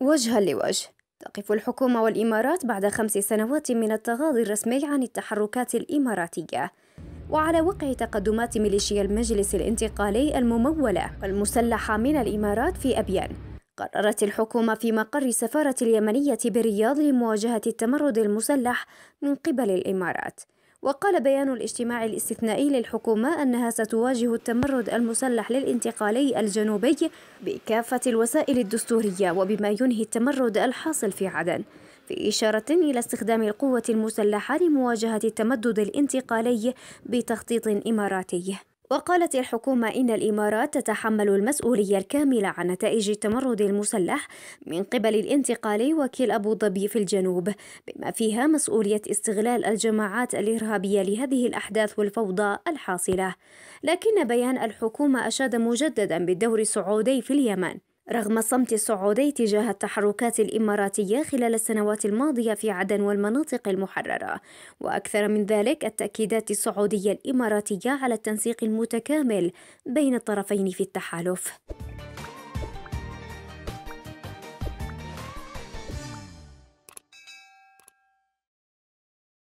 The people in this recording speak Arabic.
وجها لوجه تقف الحكومة والإمارات بعد خمس سنوات من التغاضي الرسمي عن التحركات الإماراتية. وعلى وقع تقدمات ميليشيا المجلس الانتقالي الممولة والمسلحة من الإمارات في أبيان. قررت الحكومة في مقر السفارة اليمنية بالرياض لمواجهة التمرد المسلح من قبل الإمارات. وقال بيان الاجتماع الاستثنائي للحكومة أنها ستواجه التمرد المسلح للانتقالي الجنوبي بكافة الوسائل الدستورية وبما ينهي التمرد الحاصل في عدن في إشارة إلى استخدام القوة المسلحة لمواجهة التمدد الانتقالي بتخطيط إماراتي. وقالت الحكومة إن الإمارات تتحمل المسؤولية الكاملة عن نتائج التمرد المسلح من قبل الانتقالي وكيل أبو ظبي في الجنوب بما فيها مسؤولية استغلال الجماعات الإرهابية لهذه الأحداث والفوضى الحاصلة. لكن بيان الحكومة أشاد مجددا بالدور السعودي في اليمن. رغم الصمت السعودي تجاه التحركات الإماراتية خلال السنوات الماضية في عدن والمناطق المحررة. وأكثر من ذلك التأكيدات السعودية الإماراتية على التنسيق المتكامل بين الطرفين في التحالف.